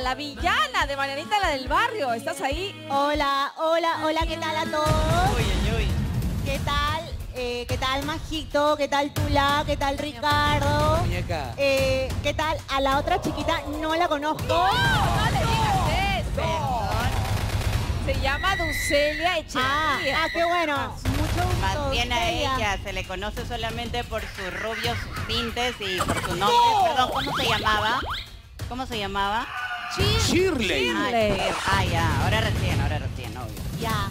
Marianita, la villana de Marianita, la del barrio. ¿Estás ahí? Hola, hola, hola, ¿qué tal a todos? Uy, uy, uy. ¿Qué tal? Eh, ¿Qué tal, Majito? ¿Qué tal, Tula? ¿Qué tal, Ricardo? Muñeca. Eh, ¿Qué tal? A la otra chiquita no la conozco. No le digas eso. Perdón. Se llama Ducelia Ah, Echeverría. ah, qué bueno. Mucho gusto. Más bien a ella se le conoce solamente por sus rubios, sus tintes y por su nombre. Perdón, ¿cómo se llamaba? ¿Cómo se llamaba? Shirley. Shirley. Ah, ah, ya, ahora recién, ahora recién, obvio. Ya.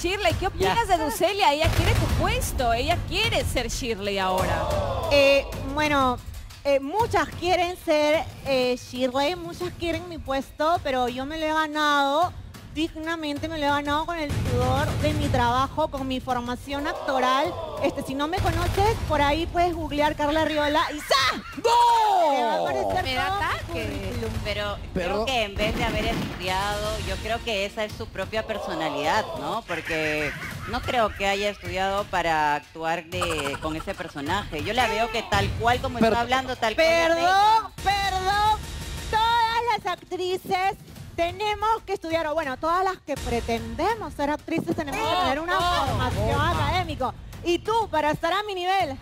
Shirley, ¿qué opinas de Ducelia? Ella quiere tu puesto. Ella quiere ser Shirley ahora. Eh, bueno, eh, muchas quieren ser eh, Shirley, muchas quieren mi puesto, pero yo me lo he ganado dignamente, me lo he ganado con el sudor de mi trabajo, con mi formación actoral. Este, si no me conoces, por ahí puedes googlear Carla Riola y ¡sa! Te va a ¡No! Pero Pero- creo que en vez de haber estudiado, yo creo que esa es su propia personalidad, ¿no? Porque no creo que haya estudiado para actuar de, con ese personaje. Yo la veo que tal cual como Perdón. está hablando, tal cual. es Perdón, perdón. Todas las actrices tenemos que estudiar, o bueno, todas las que pretendemos ser actrices tenemos que tener una formación académica. Y tú, para estar a mi nivel,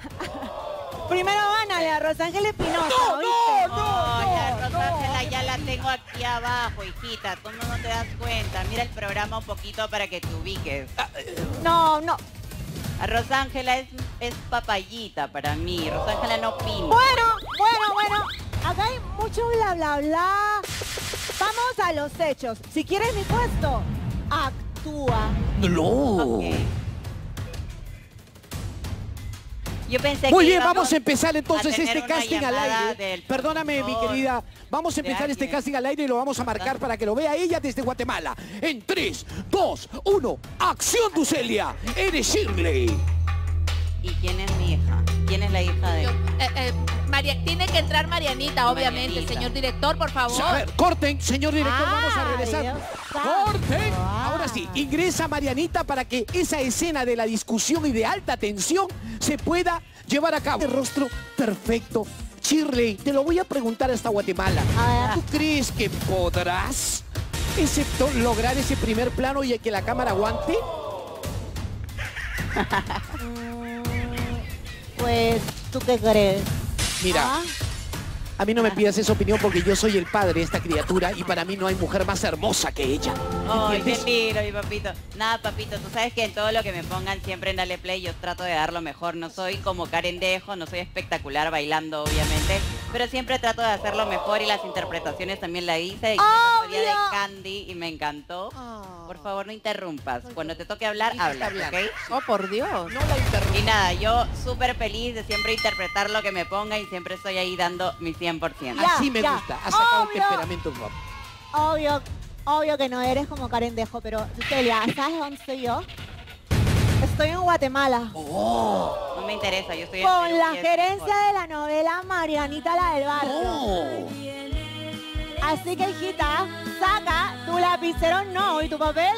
primero gánale a Rosángel Espinosa. No, la Rosángela ya la tengo aquí abajo, hijita. Tú no, no te das cuenta. Mira el programa un poquito para que te ubiques. No, no. A Rosángela es, es papayita para mí. Rosángela no opina. Bueno, bueno, bueno. Acá hay mucho bla, bla, bla. Vamos a los hechos. Si quieres mi puesto, actúa. ¡No! Yo pensé Muy que bien, vamos a empezar entonces a este casting al aire. Perdóname, mi querida. Vamos a empezar este casting al aire y lo vamos a marcar para que lo vea ella desde Guatemala. En 3, 2, 1, ¡acción, Ducelia! ¡Eres Shirley! ¿Y quién es mi hija? ¿Quién es la hija de...? Yo- eh, eh, María, tiene que entrar Marianita, obviamente, Marianita. señor director, por favor. A ver, corten, señor director, vamos a regresar. Dios. ¡Corten! Ahora sí, ingresa Marianita para que esa escena de la discusión y de alta tensión se pueda llevar a cabo. El rostro perfecto. Shirley, te lo voy a preguntar hasta Guatemala. ¿Tú crees que podrás, excepto lograr ese primer plano y que la cámara aguante? Mm, Pues, ¿tú qué crees? Mira, ¿Ah? A mí no me pidas esa opinión porque yo soy el padre de esta criatura y para mí no hay mujer más hermosa que ella. Ay, qué ¿Entiendes? lindo, mi papito. Nada, papito, tú sabes que en todo lo que me pongan siempre en Dale Play yo trato de dar lo mejor. No soy como Karen Dejo, no soy espectacular bailando, obviamente, pero siempre trato de hacer lo mejor y las interpretaciones también la hice. Y día de. Candy y me encantó. Ah. Por favor, no interrumpas. Cuando te toque hablar, habla, ¿ok? Oh, por Dios. No la interrumpo. Y nada, yo súper feliz de siempre interpretar lo que me ponga y siempre estoy ahí dando mi 100%. Ya, Así me ya. gusta. Has sacado un Obvio. temperamento. Obvio, obvio que no eres como Karen Dejo, pero Celia, ¿sabes dónde estoy yo? Estoy en Guatemala. ¡Oh! No me interesa, yo estoy en Con la gerencia de la novela Marianita la del barrio. ¡Oh! Así que, hijita, saca tu lapicero no y tu papel.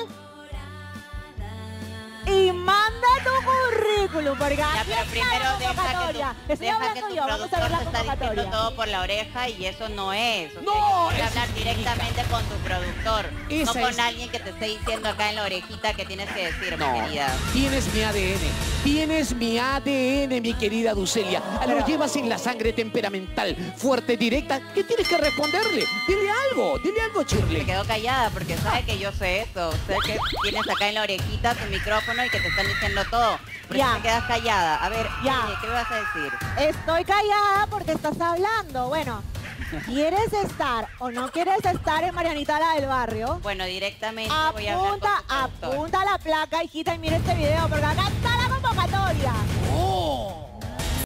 Y manda tu currículum, porque Ya, aquí pero está primero la deja que tu, Estoy deja que hablando tu yo, vamos a productor ver la te está diciendo convocatoria. todo por la oreja y eso no es. O sea, No, es- hablar directamente con tu productor, Esa no con es- alguien que te esté diciendo acá en la orejita que tienes que decir, No, mi querida. tienes mi ADN. Tienes mi ADN, mi querida Ducelia. Lo llevas en la sangre temperamental, fuerte, directa. ¿Qué tienes que responderle? Dile algo, dile algo, Shirley. quedó callada porque sabe que yo sé eso. Sé que tienes acá en la orejita tu micrófono y que te están diciendo todo. Por eso Ya. te quedas callada. A ver, Ya. oye, ¿qué me vas a decir? Estoy callada porque estás hablando. Bueno, ¿quieres estar o no quieres estar en Marianita la del barrio? Bueno, directamente voy a hablar con Apunta, apunta la placa, hijita, y mira este video, porque acá está la convocatoria.